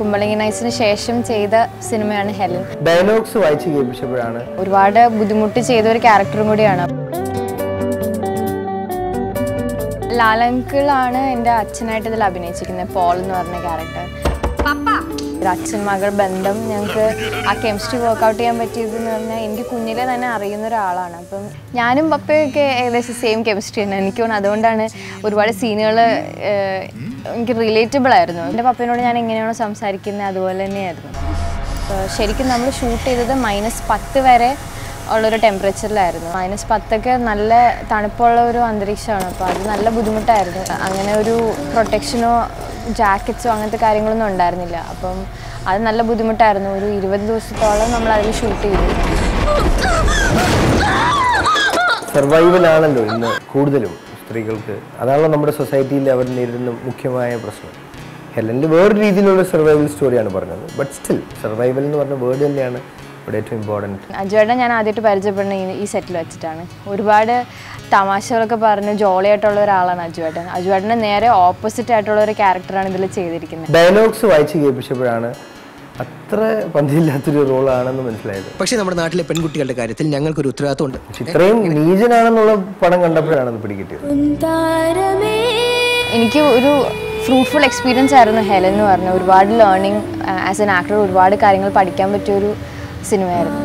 കുമ്പളങ്ങി നൈസിന് ശേഷം ചെയ്ത സിനിമയാണ് ഹെലൻ. ഡയലോഗ്സ് വായിച്ച് കേൾപ്പിച്ചപ്പോഴാണ് ഒരുപാട് ബുദ്ധിമുട്ട് ചെയ്ത ഒരു ക്യാരക്ടറും കൂടിയാണ്. ലാലങ്കിളാണ് എന്റെ അച്ഛനായിട്ട് ഇതിൽ അഭിനയിച്ചിരിക്കുന്നത് പോൾ എന്ന് പറഞ്ഞ ക്യാരക്ടർ. അച്ഛൻ മകൾ ബന്ധം ഞങ്ങൾക്ക് ആ കെമിസ്ട്രി വർക്കൗട്ട് ചെയ്യാൻ പറ്റിയതെന്ന് പറഞ്ഞാൽ എനിക്ക് കുഞ്ഞിലെ തന്നെ അറിയുന്ന ഒരാളാണ്. അപ്പം ഞാനും പപ്പയൊക്കെ ഏകദേശം സെയിം കെമിസ്ട്രി തന്നെ. എനിക്ക് തോന്നുന്നു അതുകൊണ്ടാണ് ഒരുപാട് സീനുകൾ എനിക്ക് റിലേറ്റബിൾ ആയിരുന്നു. എന്റെ പപ്പയോട് ഞാൻ എങ്ങനെയാണോ സംസാരിക്കുന്നത് അതുപോലെ തന്നെയായിരുന്നു. ശരിക്കും നമ്മൾ ഷൂട്ട് ചെയ്തത് മൈനസ് പത്ത് വരെ ഉള്ളൊരു ടെമ്പറേച്ചറിലായിരുന്നു മൈനസ് പത്തൊക്കെ നല്ല തണുപ്പുള്ള ഒരു അന്തരീക്ഷമാണ്. അപ്പോൾ അത് നല്ല ബുദ്ധിമുട്ടായിരുന്നു. അങ്ങനെ ഒരു പ്രൊട്ടക്ഷനോ ജാക്കറ്റ്സോ അങ്ങനത്തെ കാര്യങ്ങളൊന്നും ഉണ്ടായിരുന്നില്ല. അപ്പം അത് നല്ല ബുദ്ധിമുട്ടായിരുന്നു. ഒരു ഇരുപത് ദിവസത്തോളം നമ്മൾ അതിൽ ഷൂട്ട് ചെയ്തു. സർവൈവൽ ആണല്ലോ ഇന്ന് കൂടുതലും സ്ത്രീകൾക്ക്. അതാണല്ലോ നമ്മുടെ സൊസൈറ്റിയിൽ അവർ നേരിടുന്ന മുഖ്യമായ പ്രശ്നം. ഹെലന്റെ വേറൊരു രീതിയിലുള്ള സർവൈവൽ സ്റ്റോറിയാണ് പറഞ്ഞത്. ബട്ട് സ്റ്റിൽ സർവൈവൽ എന്ന് പറഞ്ഞ വേർഡ് തന്നെയാണ് ഇവിടെ ഏറ്റവും ഇമ്പോർട്ടന്റ് അജുവേട്ടൻ ഞാൻ ആദ്യമായിട്ട് പരിചയപ്പെടുന്ന ഈ സെറ്റിൽ വെച്ചിട്ടാണ്. ഒരുപാട് തമാശകളൊക്കെ പറഞ്ഞ് ജോളിയായിട്ടുള്ള ഒരാളാണ് അജുവേട്ടൻ അജുവേട്ടന് നേരെ ഓപ്പോസിറ്റ് ആയിട്ടുള്ള ഒരു ക്യാരക്ടറാണ് ഇതിൽ ചെയ്തിരിക്കുന്നത്. ഡയലോഗ്സ് വായിച്ച് കേൾപ്പിച്ചപ്പോഴാണ് അത്ര പന്തിയില്ലാത്തൊരു റോളാണെന്ന് മനസ്സിലായത്. പക്ഷേ നമ്മുടെ നാട്ടിലെ പെൺകുട്ടികളുടെ കാര്യത്തിൽ ഞങ്ങൾക്കൊരു ഉത്തരവാദിത്വം ഉണ്ട് ഇത്രയും നീചനാണെന്നുള്ള പടം കണ്ടപ്പോഴാണ് പിടികിട്ടിയത്. എനിക്ക് ഒരു ഫ്രൂട്ട്ഫുൾ എക്സ്പീരിയൻസ് ആയിരുന്നു ഹെലൻ എന്ന് പറഞ്ഞ ഒരുപാട് ലേണിംഗ് ആസ് എൻ ആക്ടർ ഒരുപാട് കാര്യങ്ങൾ പഠിക്കാൻ പറ്റിയ ഒരു സിനിമയായിരുന്നു.